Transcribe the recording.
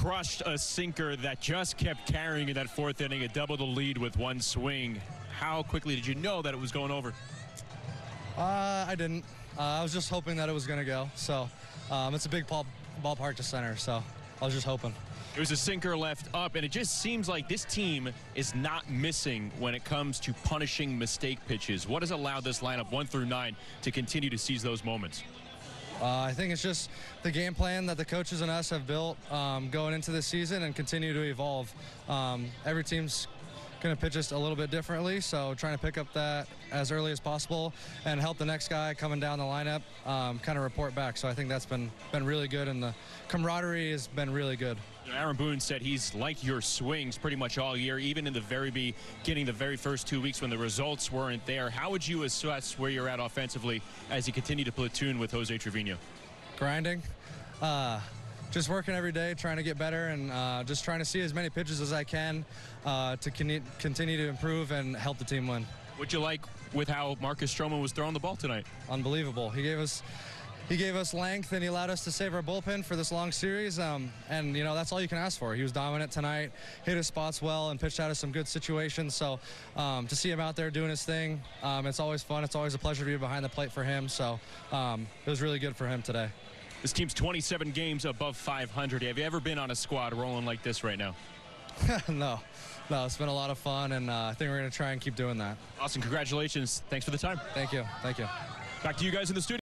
crushed a sinker that just kept carrying in that fourth inning. It doubled the lead with one swing. How quickly did you know that it was going over? Uh, I didn't. Uh, I was just hoping that it was going to go. So um, it's a big ball, ballpark to center. So I was just hoping. It was a sinker left up, and it just seems like this team is not missing when it comes to punishing mistake pitches. What has allowed this lineup, one through nine, to continue to seize those moments? Uh, I think it's just the game plan that the coaches and us have built um, going into this season and continue to evolve. Um, every team's going to pitch us a little bit differently, so trying to pick up that as early as possible and help the next guy coming down the lineup um, kind of report back. So I think that's been been really good, and the camaraderie has been really good. Aaron Boone said he's like your swings pretty much all year, even in the very beginning, the very first two weeks when the results weren't there. How would you assess where you're at offensively as you continue to platoon with Jose Trevino? Grinding. Uh, just working every day, trying to get better, and uh, just trying to see as many pitches as I can uh, to con continue to improve and help the team win. What'd you like with how Marcus Stroman was throwing the ball tonight? Unbelievable. He gave us he gave us length and he allowed us to save our bullpen for this long series. Um, and, you know, that's all you can ask for. He was dominant tonight, hit his spots well, and pitched out of some good situations. So um, to see him out there doing his thing, um, it's always fun. It's always a pleasure to be behind the plate for him. So um, it was really good for him today. This team's 27 games above 500. Have you ever been on a squad rolling like this right now? no. No, it's been a lot of fun, and uh, I think we're going to try and keep doing that. Awesome. Congratulations. Thanks for the time. Thank you. Thank you. Back to you guys in the studio.